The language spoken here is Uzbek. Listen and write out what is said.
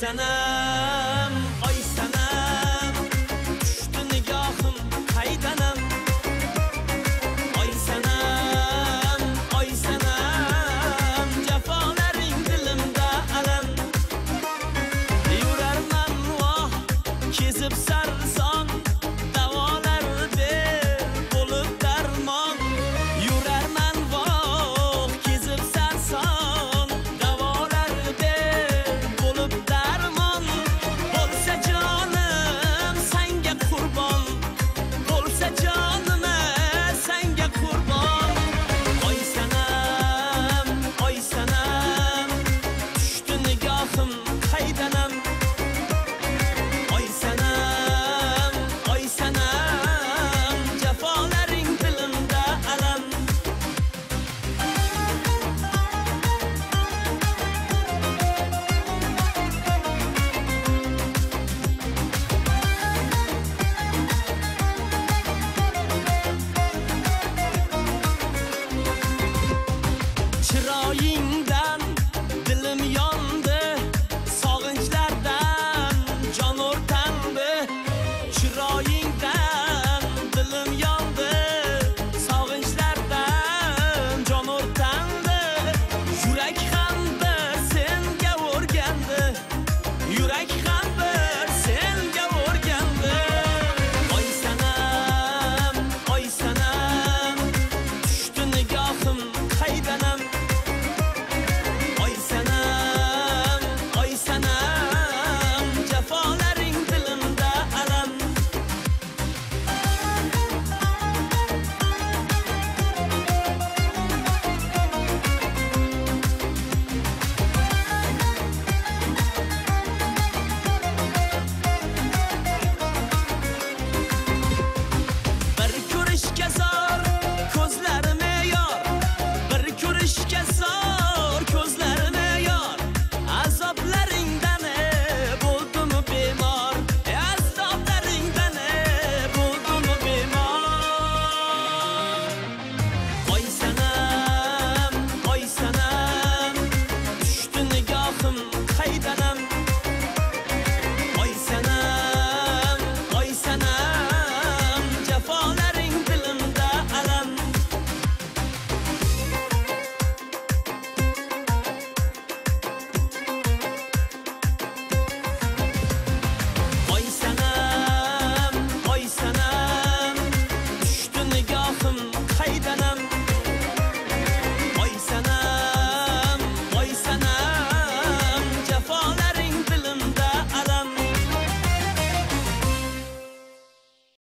sanam oy sanam tushdi nigohim haydanam oy sanam oy sanam jafolaring dilimda alam. Yurarman voh kezibsan